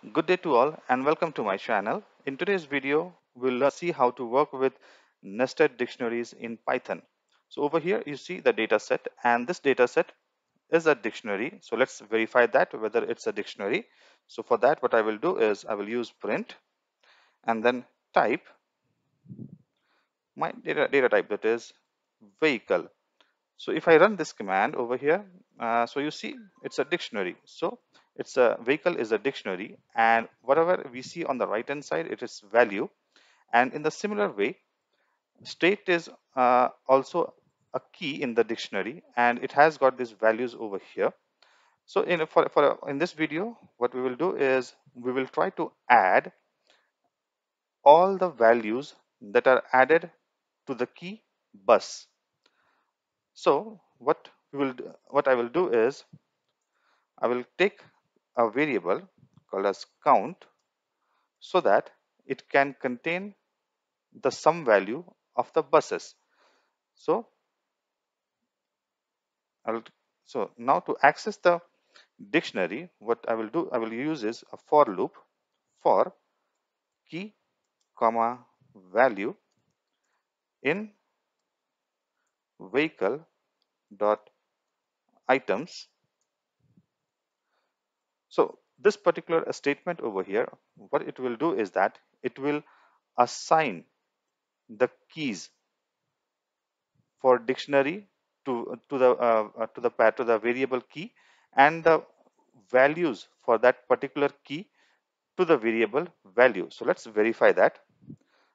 Good day to all and welcome to my channel. In today's video, we'll see how to work with nested dictionaries in Python. So over here, you see the data set and this data set is a dictionary. So let's verify that whether it's a dictionary. So for that, what I will do is I will use print and then type my data, data type that is vehicle. So if I run this command over here, uh, so you see it's a dictionary. So it's a vehicle is a dictionary and whatever we see on the right hand side, it is value. And in the similar way, state is uh, also a key in the dictionary and it has got these values over here. So in, for, for in this video, what we will do is we will try to add all the values that are added to the key bus. So what we will what I will do is I will take a variable called as count so that it can contain the sum value of the buses. So I will so now to access the dictionary what I will do I will use is a for loop for key comma value in vehicle dot items so this particular statement over here what it will do is that it will assign the keys for dictionary to to the uh, uh to the to the variable key and the values for that particular key to the variable value. So let's verify that.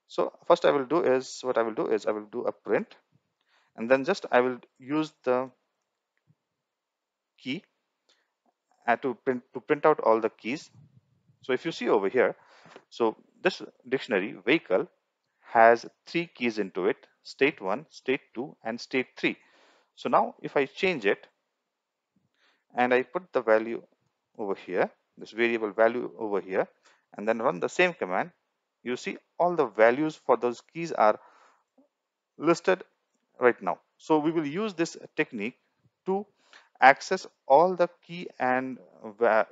So first i will do is what i will do is i will do a print and then just i will use the key and to print to print out all the keys. So if you see over here so this dictionary vehicle has three keys into it state 1 state 2 and state 3 so now if i change it and i put the value over here this variable value over here and then run the same command you see all the values for those keys are listed right now. So we will use this technique to access all the key and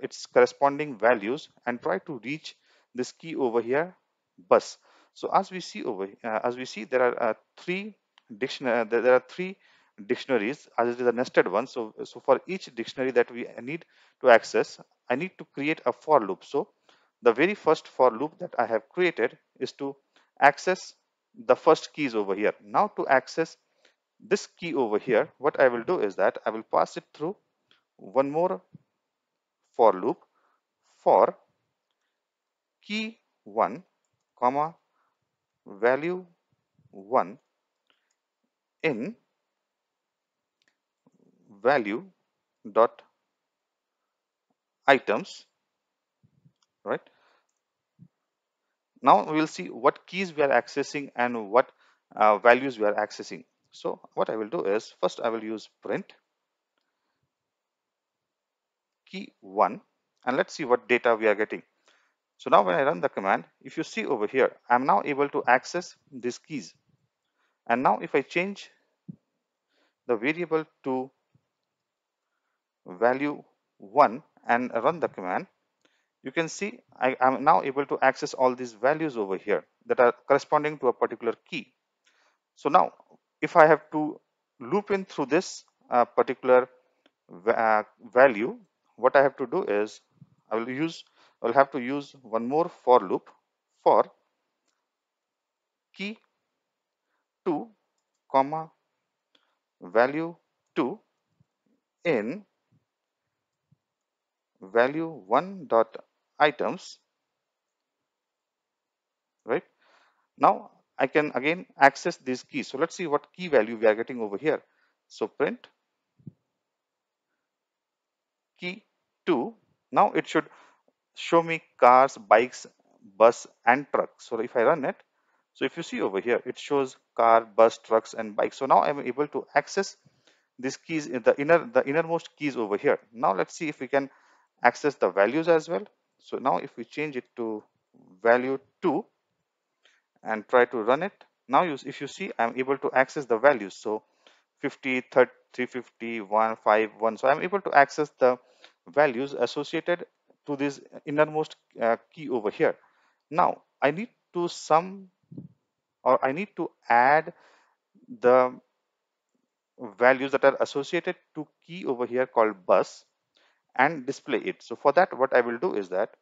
its corresponding values and try to reach this key over here bus. So as we see over uh, as we see there are uh, three dictionary uh, there are three dictionaries as it is a nested one. So so for each dictionary that we need to access i need to create a for loop. So the very first for loop that i have created is to access the first keys over here. Now to access this key over here what I will do is that I will pass it through one more for loop for key 1 comma value 1 in value dot items right? Now we will see what keys we are accessing and what uh, values we are accessing so what I will do is first I will use print key 1 and let's see what data we are getting. So now when I run the command, if you see over here, I'm now able to access these keys. And now if I change the variable to value 1 and run the command, you can see I am now able to access all these values over here that are corresponding to a particular key. So now if I have to loop in through this uh, particular uh, value, what I have to do is I will use I will have to use one more for loop for key 2 comma value 2 in value 1 dot items right? Now I can again access this key. So let's see what key value we are getting over here. So print key 2. Now it should show me cars, bikes, bus and truck. So if I run it, so if you see over here, it shows car, bus, trucks and bikes. So now I'm able to access these keys in the inner the innermost keys over here. Now let's see if we can access the values as well. So now if we change it to value 2 and try to run it now you, if you see i'm able to access the values so 50 30 350 1 5 1 so i'm able to access the values associated to this innermost uh, key over here. Now I need to sum or I need to add the values that are associated to key over here called bus and display it. So for that what I will do is that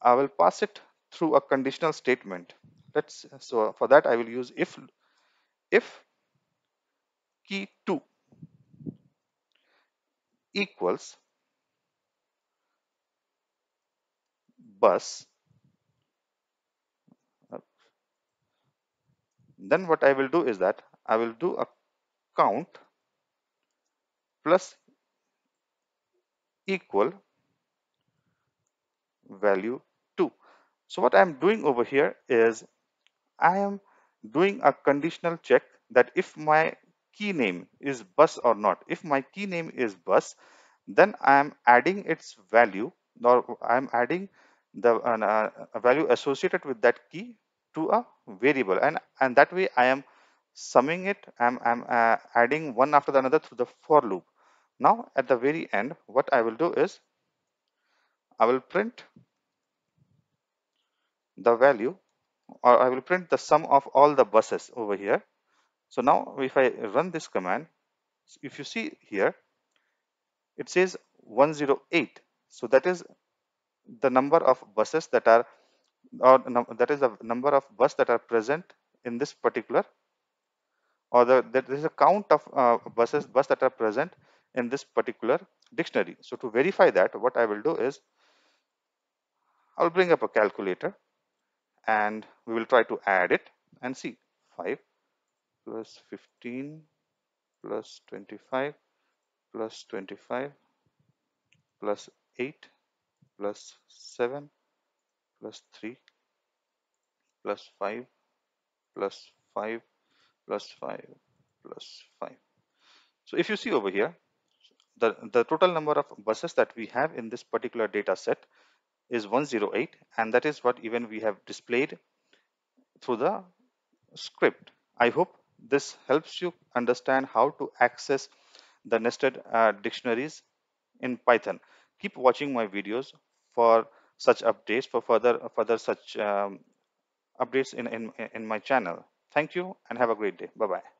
I will pass it through a conditional statement. Let's so for that I will use if if key 2 equals bus then what I will do is that I will do a count plus equal value 2 so what I am doing over here is I am doing a conditional check that if my key name is bus or not. If my key name is bus then I am adding its value or I am adding the uh, value associated with that key to a variable. And and that way I am summing it I'm, I'm uh, adding one after the another through the for loop. Now at the very end what I will do is I will print the value or I will print the sum of all the buses over here. So now if I run this command if you see here it says 108 so that is the number of buses that are or that is the number of bus that are present in this particular or the there is a count of uh, buses bus that are present in this particular dictionary. So to verify that what i will do is i'll bring up a calculator and we will try to add it and see 5 plus 15 plus 25 plus 25 plus 8 plus 7 plus 3 plus 5 plus 5 plus 5 plus 5. So if you see over here, the, the total number of buses that we have in this particular data set is 108 and that is what even we have displayed through the script. I hope this helps you understand how to access the nested uh, dictionaries in Python. Keep watching my videos for such updates for further further such um, updates in, in in my channel thank you and have a great day bye bye